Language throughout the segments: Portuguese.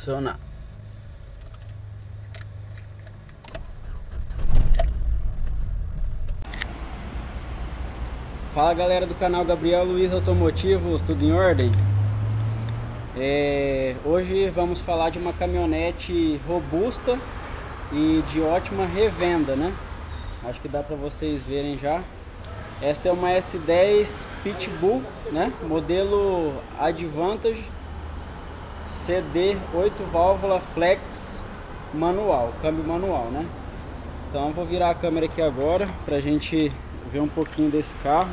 Funcionar. Fala galera do canal Gabriel Luiz Automotivos, tudo em ordem? É, hoje vamos falar de uma caminhonete robusta e de ótima revenda, né? Acho que dá para vocês verem já. Esta é uma S10 Pitbull, né? Modelo Advantage CD 8 válvula flex manual, câmbio manual, né? Então vou virar a câmera aqui agora pra gente ver um pouquinho desse carro.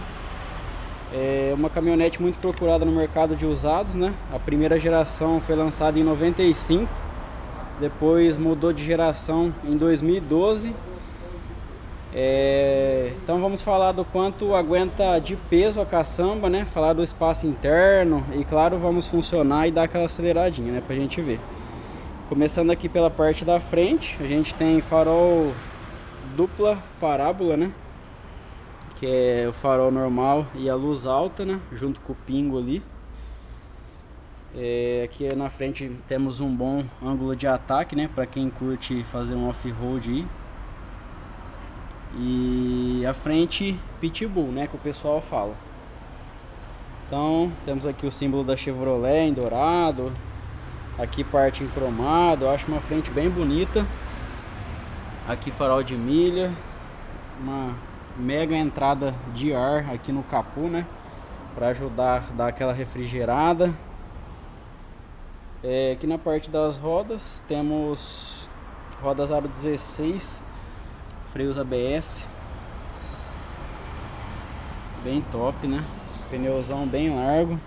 É uma caminhonete muito procurada no mercado de usados, né? A primeira geração foi lançada em 95, depois mudou de geração em 2012. É... Então vamos falar do quanto aguenta de peso a caçamba, né? Falar do espaço interno e claro vamos funcionar e dar aquela aceleradinha, né? Pra gente ver. Começando aqui pela parte da frente, a gente tem farol dupla parábola, né? que é o farol normal e a luz alta, né? Junto com o pingo ali. É, aqui na frente temos um bom ângulo de ataque, né? Para quem curte fazer um off-road aí. E a frente pitbull, né? Que o pessoal fala. Então temos aqui o símbolo da Chevrolet em dourado. Aqui parte em cromado. Eu acho uma frente bem bonita. Aqui farol de milha. Uma mega entrada de ar aqui no capô, né? Para ajudar a dar aquela refrigerada. É, aqui na parte das rodas temos rodas aro 16, freios ABS, bem top, né? Pneuzão bem largo.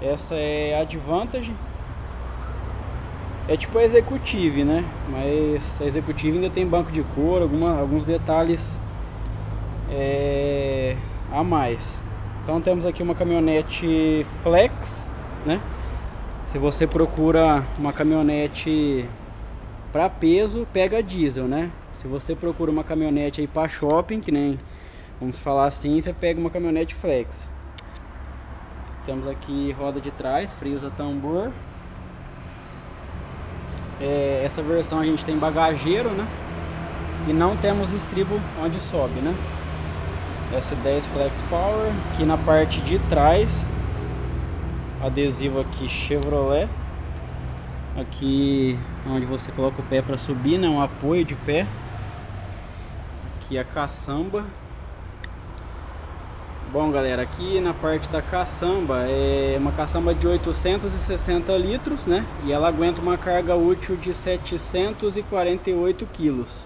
Essa é a Advantage. É tipo a Executive, né? Mas a Executive ainda tem banco de couro, alguma, alguns detalhes é, a mais. Então temos aqui uma caminhonete flex, né? Se você procura uma caminhonete para peso, pega diesel, né? Se você procura uma caminhonete aí para shopping, que nem vamos falar assim, você pega uma caminhonete flex. Temos aqui roda de trás, frios a tambor. É, essa versão a gente tem bagageiro, né? E não temos estribo onde sobe, né? S10 Flex Power, aqui na parte de trás, adesivo aqui Chevrolet, aqui onde você coloca o pé para subir, né, um apoio de pé, aqui a caçamba. Bom galera, aqui na parte da caçamba, é uma caçamba de 860 litros, né, e ela aguenta uma carga útil de 748 quilos.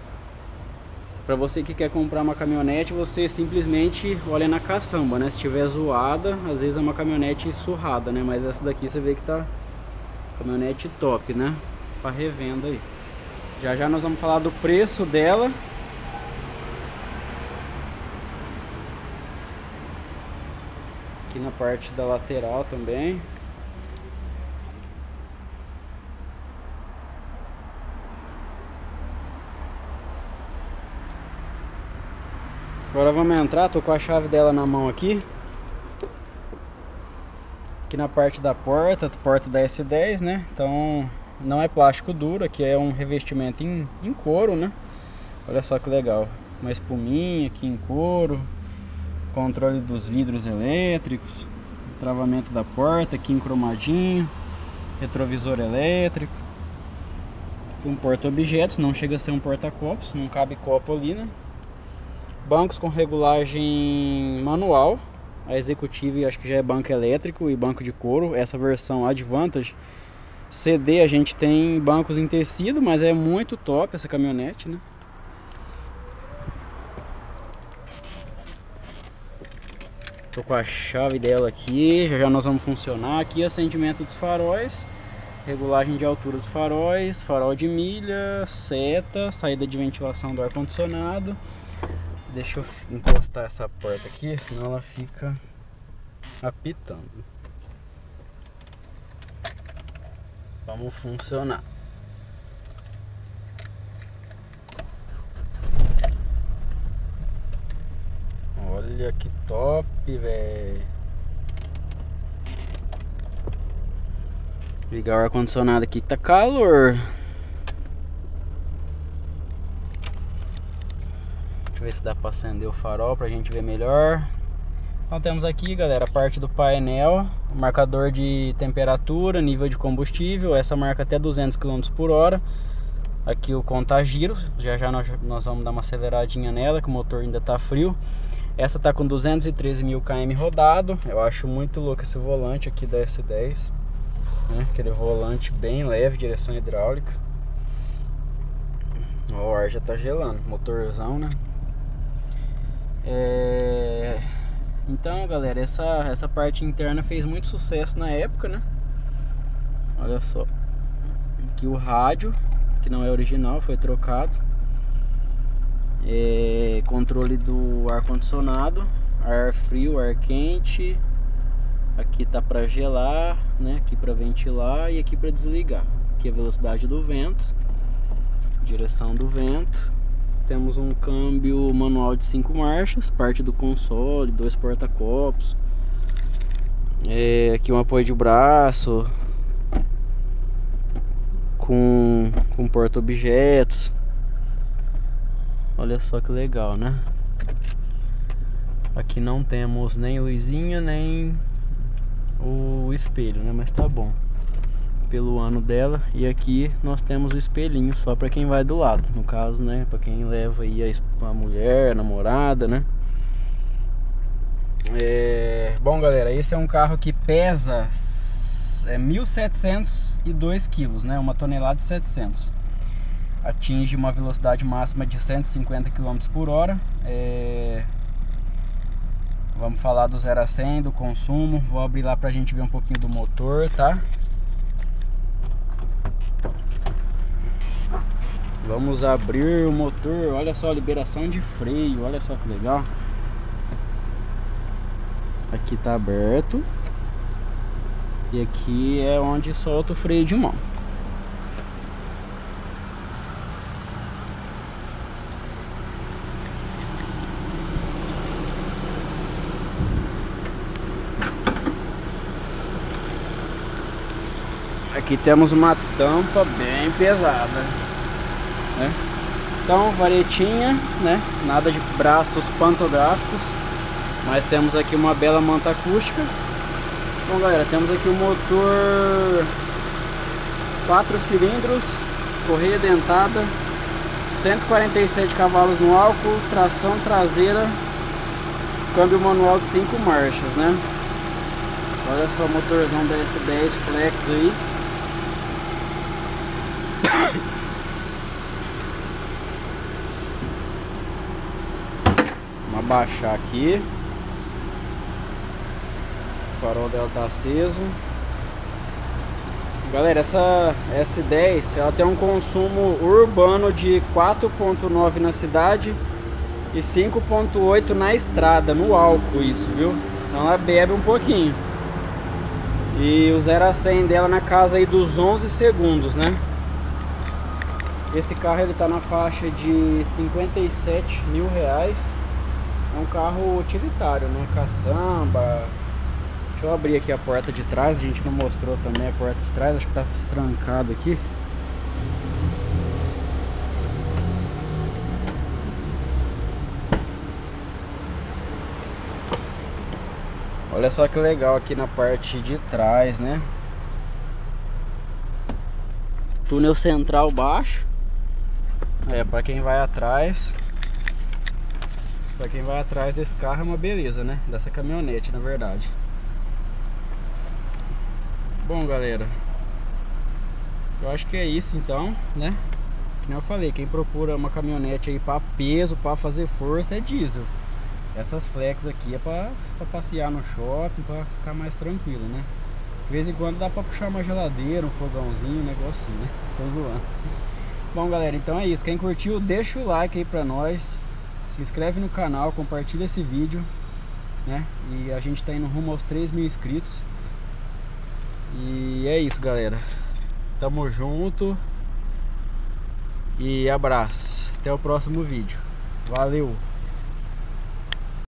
Para você que quer comprar uma caminhonete, você simplesmente olha na caçamba, né? Se tiver zoada, às vezes é uma caminhonete surrada, né? Mas essa daqui você vê que tá caminhonete top, né? Para revenda aí. Já já nós vamos falar do preço dela. Aqui na parte da lateral também. Agora vamos entrar, tô com a chave dela na mão aqui. Aqui na parte da porta, porta da S10, né? Então não é plástico duro, aqui é um revestimento em, em couro, né? Olha só que legal. Uma espuminha aqui em couro. Controle dos vidros elétricos. Travamento da porta aqui em cromadinho. Retrovisor elétrico. Um porta-objetos, não chega a ser um porta-copos, não cabe copo ali, né? Bancos com regulagem manual. A Executive acho que já é banco elétrico e banco de couro. Essa versão Advantage CD a gente tem bancos em tecido, mas é muito top essa caminhonete, né? Tô com a chave dela aqui, já já nós vamos funcionar. Aqui acendimento dos faróis, regulagem de altura dos faróis, farol de milha, seta, saída de ventilação do ar-condicionado. Deixa eu encostar essa porta aqui, senão ela fica apitando. Vamos funcionar. Olha que top, velho. Ligar o ar-condicionado aqui que tá calor. Deixa eu ver se dá pra acender o farol pra gente ver melhor. Então temos aqui, galera, a parte do painel, marcador de temperatura, nível de combustível, essa marca até 200 km por hora. Aqui o contagiro, já já nós, nós vamos dar uma aceleradinha nela, que o motor ainda tá frio. Essa tá com 213 mil km rodado, eu acho muito louco esse volante aqui da S10 né? Aquele volante bem leve, direção hidráulica. O ar já tá gelando, motorzão, né? É... Então, galera, essa, essa parte interna fez muito sucesso na época, né? Olha só. Aqui o rádio, que não é original, foi trocado. É... Controle do ar-condicionado, ar frio, ar quente Aqui tá para gelar, né? Aqui para ventilar e aqui para desligar. Aqui é a velocidade do vento, direção do vento. Temos um câmbio manual de 5 marchas, parte do console, dois porta-copos. É, aqui um apoio de braço com, com porta-objetos. Olha só que legal, né? Aqui não temos nem luzinha, nem o espelho, né? Mas tá bom. Pelo ano dela. E aqui nós temos o espelhinho só para quem vai do lado. No caso, né? Para quem leva aí a, a mulher, a namorada, né? É... Bom, galera, esse é um carro que pesa é 1.702 quilos, né? Uma tonelada e 700. Atinge uma velocidade máxima de 150 km por hora. É... Vamos falar do 0 a 100, do consumo. Vou abrir lá pra gente ver um pouquinho do motor, tá? Vamos abrir o motor. Olha só a liberação de freio. Olha só que legal. Aqui tá aberto. E aqui é onde solta o freio de mão. Aqui temos uma tampa bem pesada, né? Então, varetinha, né? Nada de braços pantográficos, mas temos aqui uma bela manta acústica. Bom, galera, temos aqui o um motor 4 cilindros, correia dentada, 147 cavalos no álcool, tração traseira, câmbio manual de 5 marchas, né? Olha só o motorzão da S10 Flex aí. Abaixar aqui. O farol dela tá aceso. Galera, essa S10 ela tem um consumo urbano de 4.9 na cidade e 5.8 na estrada, no álcool isso, viu? Então ela bebe um pouquinho. E o 0 a 100 dela na casa aí dos 11 segundos, né? Esse carro ele tá na faixa de 57 mil reais. É um carro utilitário, né? Caçamba. Deixa eu abrir aqui a porta de trás. A gente não mostrou também a porta de trás. Acho que tá trancado aqui. Olha só que legal aqui na parte de trás, né? Túnel central baixo. É, para quem vai atrás, para quem vai atrás desse carro é uma beleza, né? Dessa caminhonete, na verdade. Bom, galera, eu acho que é isso então, né? Como eu falei, quem procura uma caminhonete aí para peso, para fazer força é diesel. Essas flex aqui é para passear no shopping, para ficar mais tranquilo, né? De vez em quando dá para puxar uma geladeira, um fogãozinho, um negocinho, né? Tô zoando. Bom, galera, então é isso. Quem curtiu, deixa o like aí pra nós. Se inscreve no canal, compartilha esse vídeo. Né? E a gente tá indo rumo aos 3 mil inscritos. E é isso, galera. Tamo junto. E abraço. Até o próximo vídeo. Valeu!